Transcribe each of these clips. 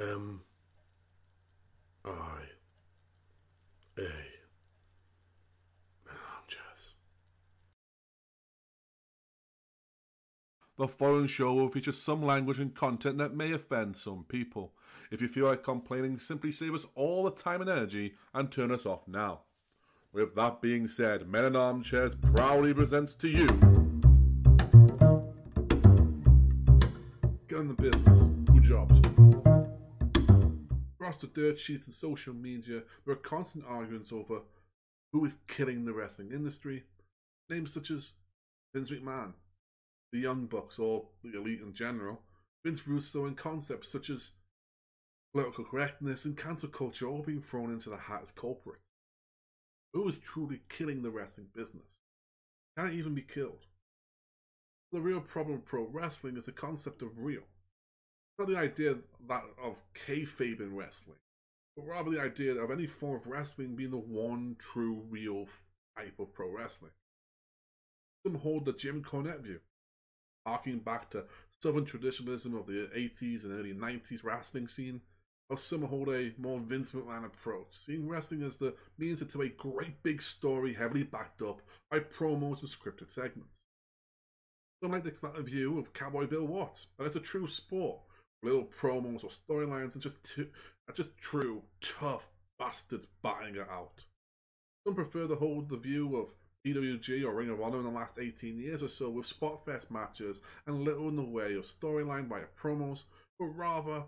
M I A. Armchairs. The following show will feature some language and content that may offend some people. If you feel like complaining, simply save us all the time and energy and turn us off now. With that being said, Men in Armchairs proudly presents to you. In the business. Across the dirt sheets and social media, there are constant arguments over who is killing the wrestling industry. Names such as Vince McMahon, the Young Bucks, or the Elite in general, Vince Russo, and concepts such as political correctness and cancel culture all being thrown into the hat as culprits. Who is truly killing the wrestling business? Can it even be killed? The real problem with pro wrestling is the concept of real not the idea that of kayfabe in wrestling, but rather the idea of any form of wrestling being the one true real type of pro wrestling. Some hold the Jim Cornette view, harking back to Southern traditionalism of the 80s and early 90s wrestling scene, or some hold a more Vince McMahon approach, seeing wrestling as the means to tell a great big story heavily backed up by promos and scripted segments. Some like the view of Cowboy Bill Watts, that it's a true sport, little promos or storylines and just too, just true tough bastards batting it out. Some prefer to hold the view of PWG or Ring of Honor in the last 18 years or so with spotfest matches and little in the way of storyline via promos, but rather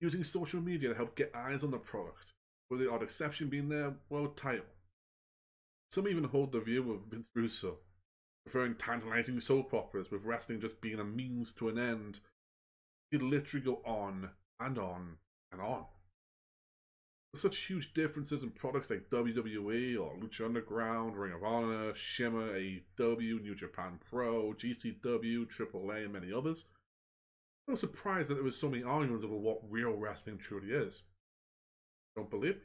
using social media to help get eyes on the product, with the odd exception being their world title. Some even hold the view of Vince Russo, preferring tantalizing soap operas with wrestling just being a means to an end could literally go on and on and on. With such huge differences in products like WWE or Lucha Underground, Ring of Honor, Shimmer, AEW, New Japan Pro, GCW, AAA, and many others. I'm surprised that there was so many arguments over what real wrestling truly is. Don't believe me?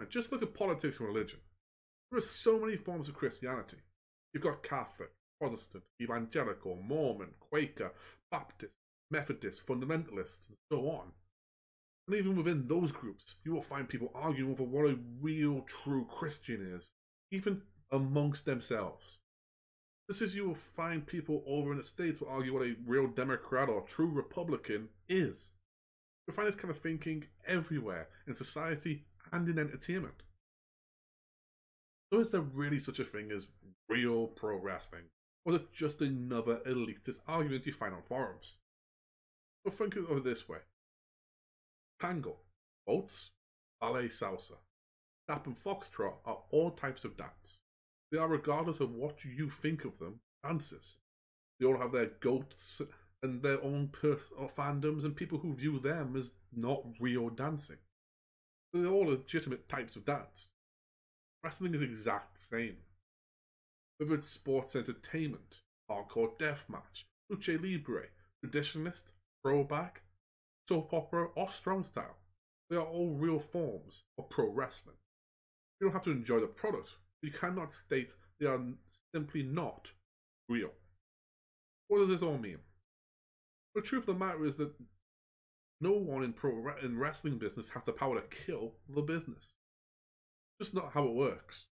Now just look at politics and religion. There are so many forms of Christianity. You've got Catholic, Protestant, Evangelical, Mormon, Quaker, Baptist, Methodists, fundamentalists, and so on. And even within those groups, you will find people arguing over what a real true Christian is, even amongst themselves. This is you will find people over in the States will argue what a real Democrat or true Republican is. You'll find this kind of thinking everywhere in society and in entertainment. So is there really such a thing as real pro wrestling? Or is it just another elitist argument you find on forums? Well, think of it this way tango, waltz, ballet, salsa, tap, and foxtrot are all types of dance. They are, regardless of what you think of them, dances. They all have their goats and their own personal fandoms and people who view them as not real dancing. They're all legitimate types of dance. Wrestling is exact same. Whether it's sports entertainment, hardcore deathmatch, lucha libre, traditionalist, throwback, soap opera, or strong style. They are all real forms of pro wrestling. You don't have to enjoy the product, you cannot state they are simply not real. What does this all mean? The truth of the matter is that no one in pro in wrestling business has the power to kill the business. Just not how it works.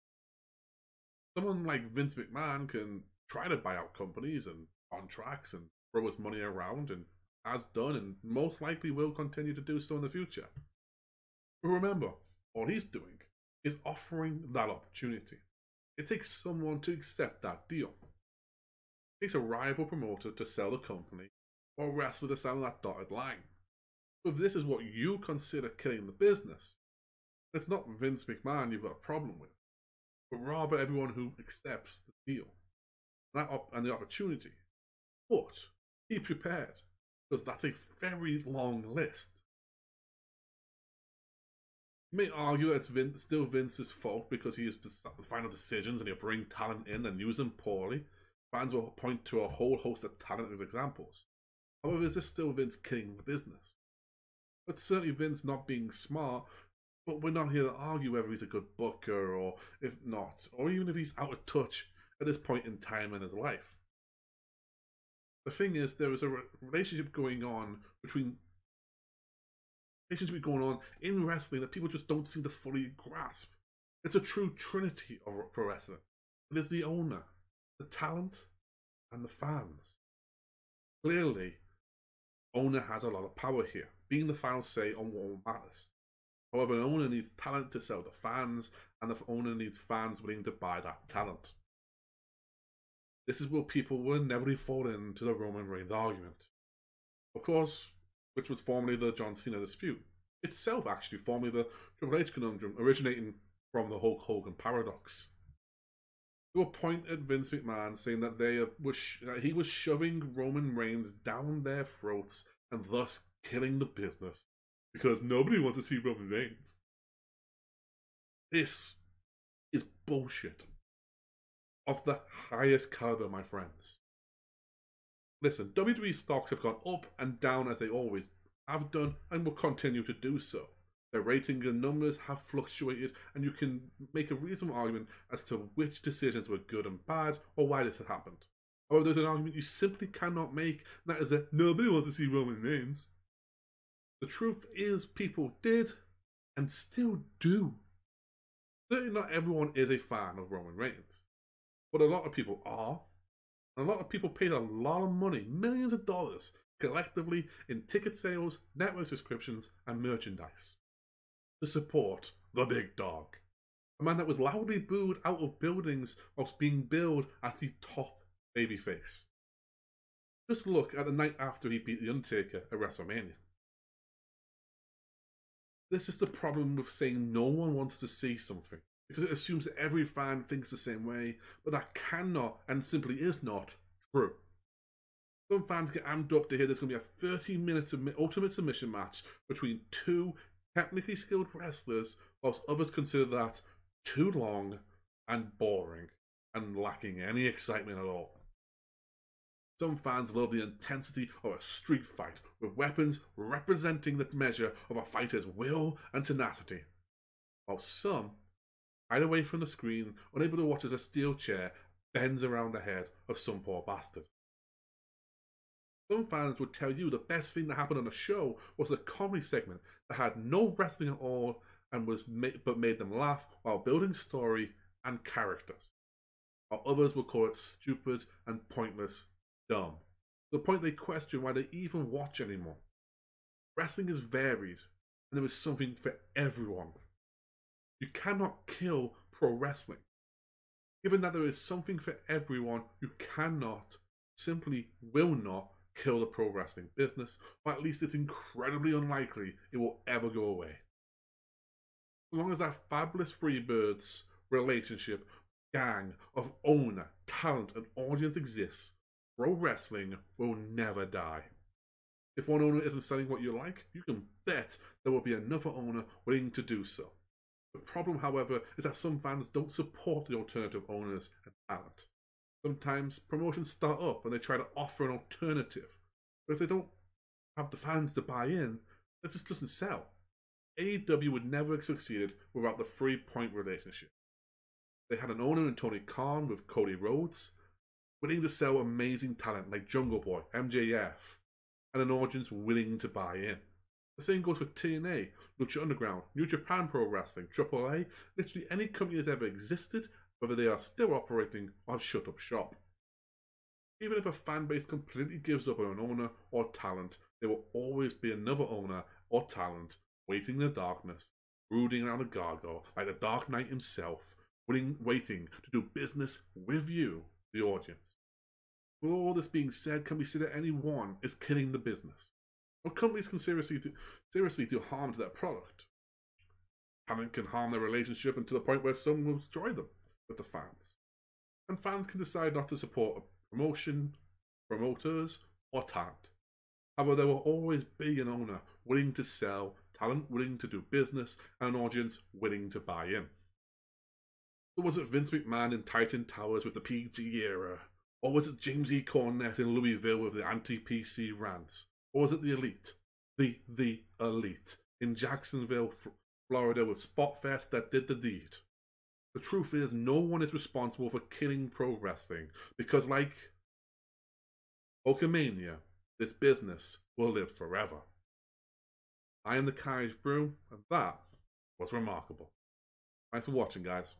Someone like Vince McMahon can try to buy out companies and contracts and throw his money around and has done and most likely will continue to do so in the future. But remember, all he's doing is offering that opportunity. It takes someone to accept that deal. It takes a rival promoter to sell the company or a wrestler to sell that dotted line. If this is what you consider killing the business, it's not Vince McMahon you've got a problem with, but rather everyone who accepts the deal that and the opportunity. But be prepared because that's a very long list. You may argue it's Vince, still Vince's fault because he has the final decisions and he'll bring talent in and use them poorly. Fans will point to a whole host of talent as examples. However, is this still Vince killing the business? But certainly Vince not being smart, but we're not here to argue whether he's a good booker or if not, or even if he's out of touch at this point in time in his life the thing is, there was a relationship going on between be going on in wrestling that people just don't seem to fully grasp. It's a true trinity of pro wrestling. It is the owner, the talent, and the fans. Clearly, owner has a lot of power here, being the final say oh, on what matters. However, an owner needs talent to sell to fans, and the owner needs fans willing to buy that talent. This is where people will inevitably fall into the Roman Reigns argument. Of course, which was formerly the John Cena dispute. Itself, actually, formerly the Triple H conundrum, originating from the Hulk Hogan paradox. To a point at Vince McMahon saying that they was that he was shoving Roman Reigns down their throats and thus killing the business because nobody wants to see Roman Reigns. This is bullshit of the highest caliber, my friends. Listen, WWE stocks have gone up and down as they always have done and will continue to do so. Their ratings and numbers have fluctuated, and you can make a reasonable argument as to which decisions were good and bad or why this has happened. However, there's an argument you simply cannot make, and that is that nobody wants to see Roman Reigns. The truth is, people did and still do. Certainly, not everyone is a fan of Roman Reigns, but a lot of people are. A lot of people paid a lot of money, millions of dollars, collectively in ticket sales, network subscriptions, and merchandise to support the big dog. A man that was loudly booed out of buildings whilst being billed as the top babyface. Just look at the night after he beat The Undertaker at WrestleMania. This is the problem with saying no one wants to see something, because it assumes that every fan thinks the same way, but that cannot and simply is not true. Some fans get amped up to hear there's going to be a 30 minute ultimate submission match between two technically skilled wrestlers, whilst others consider that too long and boring and lacking any excitement at all. Some fans love the intensity of a street fight, with weapons representing the measure of a fighter's will and tenacity, while some hide away from the screen, unable to watch as a steel chair bends around the head of some poor bastard. Some fans would tell you the best thing that happened on the show was the comedy segment that had no wrestling at all and was made, but made them laugh while building story and characters. While others would call it stupid and pointless dumb. To the point they question why they even watch anymore. Wrestling is varied, and there is something for everyone. You cannot kill pro wrestling. Given that there is something for everyone, you cannot, simply will not, kill the pro wrestling business, or at least it's incredibly unlikely it will ever go away. As long as that fabulous Freebirds relationship, gang of owner, talent, and audience exists, pro wrestling will never die. If one owner isn't selling what you like, you can bet there will be another owner willing to do so. The problem, however, is that some fans don't support the alternative owners and talent. Sometimes promotions start up and they try to offer an alternative, but if they don't have the fans to buy in, it just doesn't sell. AEW would never have succeeded without the three point relationship. They had an owner in Tony Khan with Cody Rhodes, willing to sell amazing talent like Jungle Boy, MJF, and an audience willing to buy in. The same goes with TNA, Lucha Underground, New Japan Pro Wrestling, AAA, literally any company that's ever existed, whether they are still operating or have shut up shop. Even if a fan base completely gives up on an owner or talent, there will always be another owner or talent waiting in the darkness, brooding around the gargoyle like the Dark Knight himself, waiting, waiting to do business with you, the audience. With all this being said, can we say that anyone is killing the business? Or companies can seriously do, seriously do harm to their product? Talent can harm their relationship and to the point where some will destroy them with the fans. And fans can decide not to support a promotion, promoters, or talent. However, there will always be an owner willing to sell, talent willing to do business, and an audience willing to buy in. So was it Vince McMahon in Titan Towers with the PG era? Or was it James E. Cornette in Louisville with the anti-PC rants? Or was it the elite? The, the elite in Jacksonville, Florida with Spotfest that did the deed? The truth is, no one is responsible for killing pro wrestling because, like Hulkamania, this business will live forever. I am the Kaijbrew, and that was remarkable. Thanks for watching, guys.